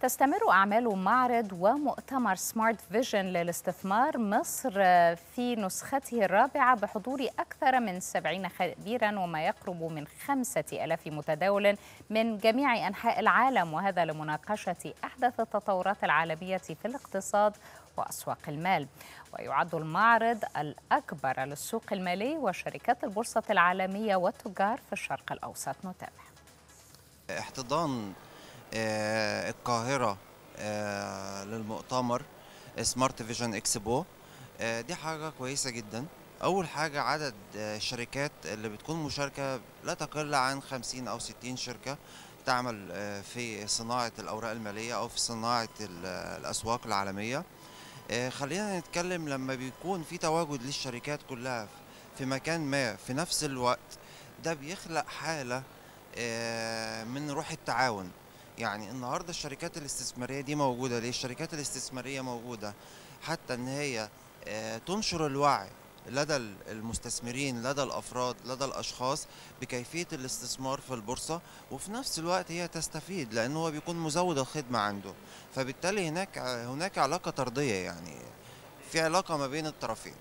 تستمر أعمال معرض ومؤتمر سمارت فيجن للاستثمار مصر في نسخته الرابعة بحضور أكثر من 70 خبيرا وما يقرب من خمسة ألاف متداول من جميع أنحاء العالم. وهذا لمناقشة أحدث التطورات العالمية في الاقتصاد وأسواق المال. ويعد المعرض الأكبر للسوق المالي وشركات البورصة العالمية والتجار في الشرق الأوسط. نتابع. احتضان آه، القاهرة آه، للمؤتمر Smart Vision Expo آه، دي حاجة كويسة جدا. أول حاجة عدد الشركات اللي بتكون مشاركة لا تقل عن 50 أو 60 شركة تعمل في صناعة الأوراق المالية أو في صناعة الأسواق العالمية. خلينا نتكلم لما بيكون في تواجد للشركات كلها في مكان ما في نفس الوقت ده بيخلق حالة من روح التعاون. يعني النهارده الشركات الاستثمارية دي موجودة ليه؟ الشركات الاستثمارية موجودة حتى إن هي تنشر الوعي لدى المستثمرين لدى الأفراد لدى الأشخاص بكيفية الاستثمار في البورصة وفي نفس الوقت هي تستفيد لأن هو بيكون مزود الخدمة عنده. فبالتالي هناك هناك علاقة طردية يعني في علاقة ما بين الطرفين.